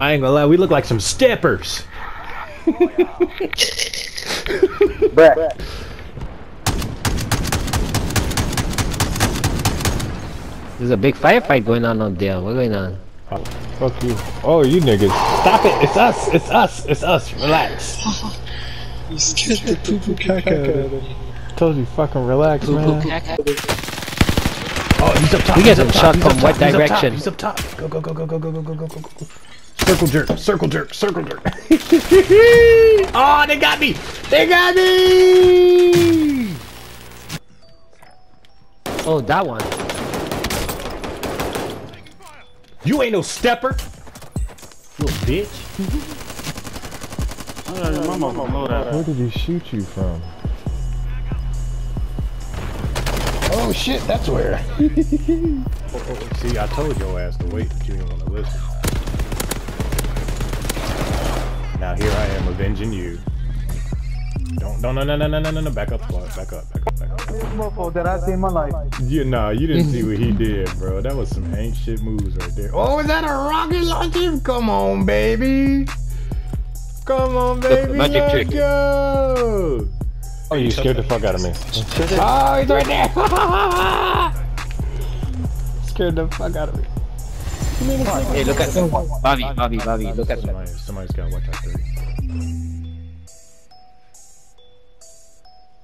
I ain't gonna lie, we look like some steppers. Bruh. There's a big firefight going on out there. What's going on? Oh, fuck you. Oh, you niggas. Stop it. It's us. It's us. It's us. Relax. You scared the poo poo caca out of him. Told you fucking relax, man. Oh, he's up top. We he's get up shot from what top, he's up direction? He's up top. Go, go, go, go, go, go, go, go, go, go, go. Circle jerk. Circle jerk. Circle jerk. oh, they got me. They got me. Oh, that one. You ain't no stepper. Little bitch. Where did he shoot you from? Oh shit, that's where. See, I told your ass to wait, but you didn't want to listen. Now here I am avenging you. Don't, don't, no, no, no, no, no, no, no, back up, back up, back up, back up. mofo that I see in my life. You, nah, you didn't see what he did, bro. That was some ain't shit moves right there. Oh, is that a rocket launcher? Come on, baby. Come on, baby, magic let's trick. go. Oh, you scared the fuck out of me. Oh, he's right there. Scared the fuck out of me. Hey, look at Bobby, Bobby, Bobby. Look at that. Somebody, somebody's got to watch out 30.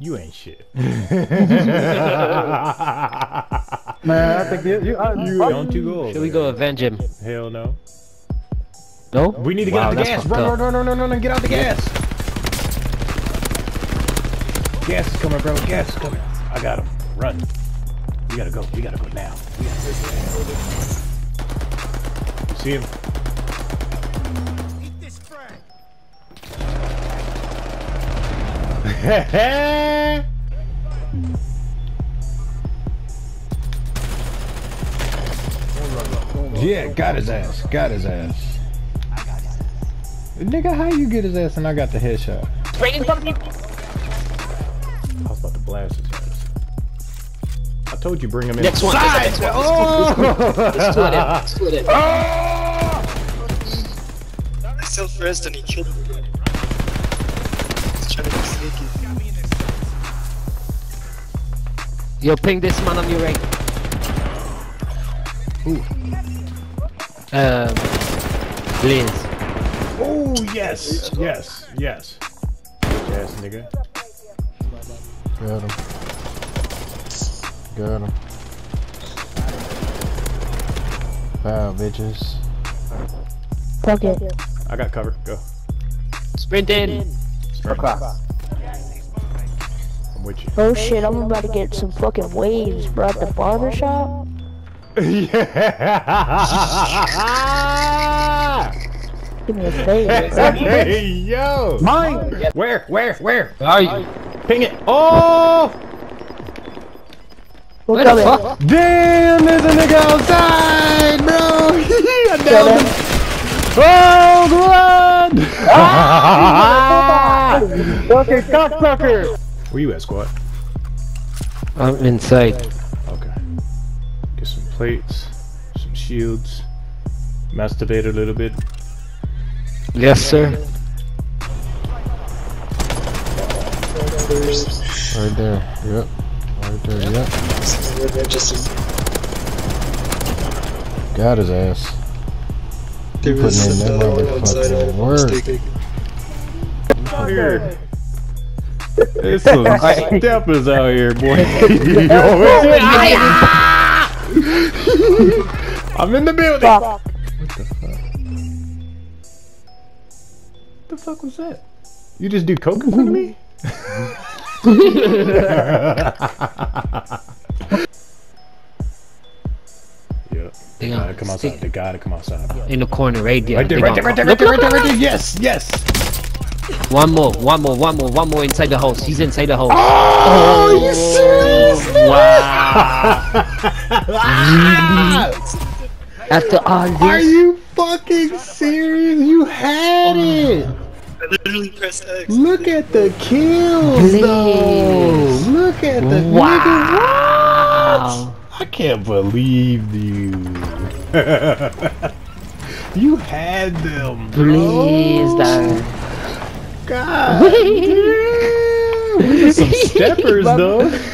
You ain't shit. Man, I think you. you, I, you don't you go. Should we go avenge him? Hell no. No? We need to get Wow, out the gas. fucked Run, up. run, run, run, run, run, get out the gas. Gas is coming, bro. Gas is coming. I got him. Run. We gotta go. We gotta go now. You see him? yeah, got his ass. Got his ass. Nigga, how you get his ass and I got the headshot? Right in front of. I was about to blast his ass. I told you bring him Next one. inside. Next one. Oh! Let's split it. Let's split it. I still first and he killed me. He's trying to be sneaky. Yo, ping this man on your right. Um, Liz. Oh yes, yes, yes. Bitch ass nigga. Got him. Got him. Wow, bitches. Fuck it. I got cover. Go. Sprint in. Across. I'm with you. Oh shit, I'm about to get some fucking waves, bro, at the barber shop. yeah. Give me a favor. hey yo. Mine. Where? Where? Where? Where are you? Ping it. Oh! We're Where the fuck? Damn! There's a nigga outside, bro. I Shut downed him. Oh, run! Fucking ah! cocksucker. Where you at, squad? I'm inside. Okay. Get some plates, some shields, masturbate a little bit. Yes, sir. Right there. Yep. Right there. Yep. Just Got his ass. there putting was in a that fellow outside motherfucking of it. work. Here. There's some steppers out here, boy. I'm in the building. Fuck. What the fuck? What the fuck was that? You just do coke in front of me? yeah. They gotta come outside. They gotta come outside. In the corner, right there. Right there, right there, right there, right there, right there, right there. Yes, yes. One more, one more, one more, one more inside the house. He's inside the house. Oh, you oh, serious? Wow. After all Are you fucking serious? You had oh it. I literally pressed X. Look at the kills, though. Look at the Wow. nigga. What? I can't believe you. You had them. bro. Please, die. God. damn. Look at Some steppers, though.